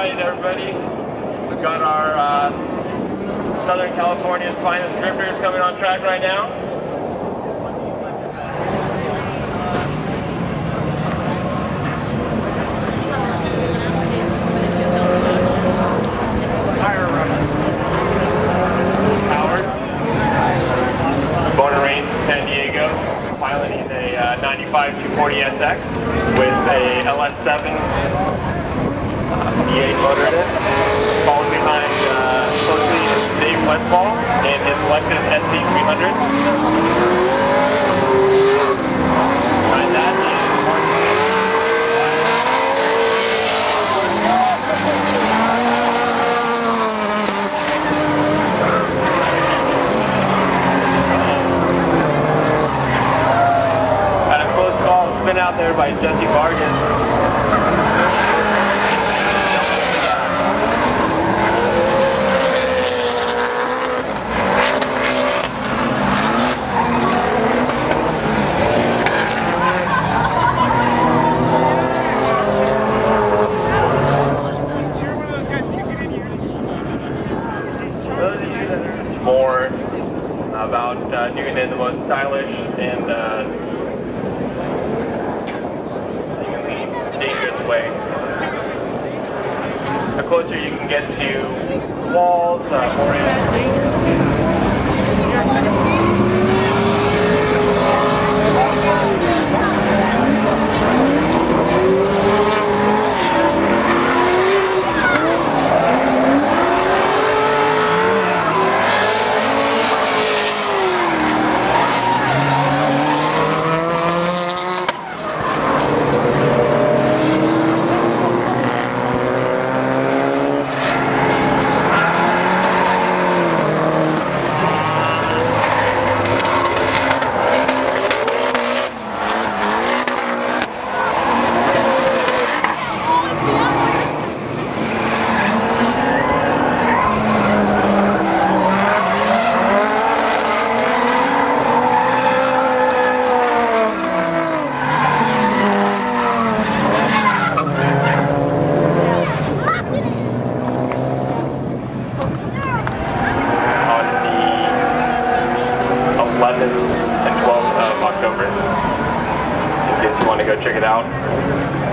everybody. We've got our uh, Southern California's finest drifters coming on track right now. Howard, raised in San Diego, piloting a uh, 95 240SX with a LS7 V8 motor in it. Following behind uh, closely is Dave Westfall and his Lexus SC300. Behind that is Had a close call spin out there by Jesse Vargas. More about uh, doing it the most stylish and uh, seemingly dangerous way. The closer you can get to walls uh, or in on the 11th and 12th of October. In case you want to go check it out.